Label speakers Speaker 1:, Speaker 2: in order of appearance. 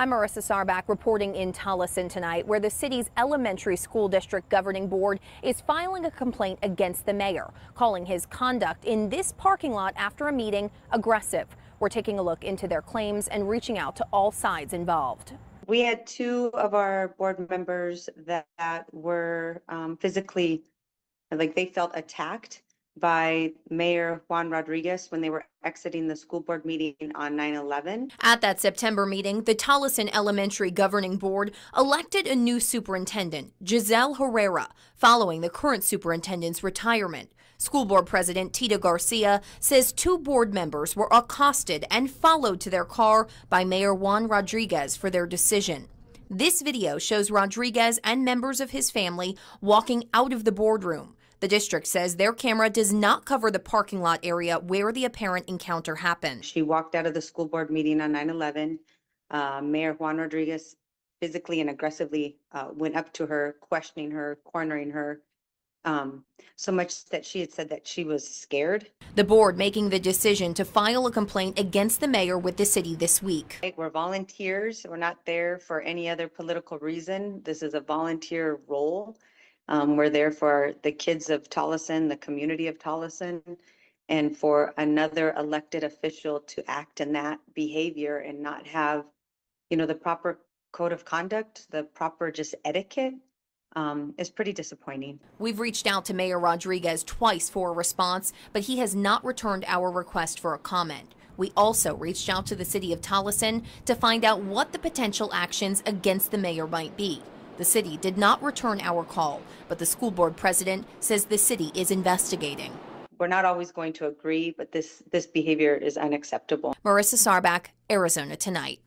Speaker 1: I'm Marissa Sarback reporting in Tolleson tonight, where the city's elementary school district governing board is filing a complaint against the mayor, calling his conduct in this parking lot after a meeting aggressive. We're taking a look into their claims and reaching out to all sides involved.
Speaker 2: We had two of our board members that, that were um, physically, like they felt attacked by Mayor Juan Rodriguez when they were exiting the school board meeting on 9/11.
Speaker 1: At that September meeting, the Tolleson Elementary Governing Board elected a new superintendent, Giselle Herrera, following the current superintendent's retirement. School board president Tita Garcia says two board members were accosted and followed to their car by Mayor Juan Rodriguez for their decision. This video shows Rodriguez and members of his family walking out of the boardroom. The district says their camera does not cover the parking lot area where the apparent encounter happened.
Speaker 2: She walked out of the school board meeting on 9/11. Uh, Mayor Juan Rodriguez physically and aggressively uh, went up to her, questioning her, cornering her, um, so much that she had said that she was scared.
Speaker 1: The board making the decision to file a complaint against the mayor with the city this week.
Speaker 2: We're volunteers. We're not there for any other political reason. This is a volunteer role. Um, we're there for the kids of Tolleson, the community of Tolleson, and for another elected official to act in that behavior and not have, you know, the proper code of conduct, the proper just etiquette, um, is pretty disappointing.
Speaker 1: We've reached out to Mayor Rodriguez twice for a response, but he has not returned our request for a comment. We also reached out to the city of Tolleson to find out what the potential actions against the mayor might be. The city did not return our call, but the school board president says the city is investigating.
Speaker 2: We're not always going to agree, but this, this behavior is unacceptable.
Speaker 1: Marissa Sarback, Arizona Tonight.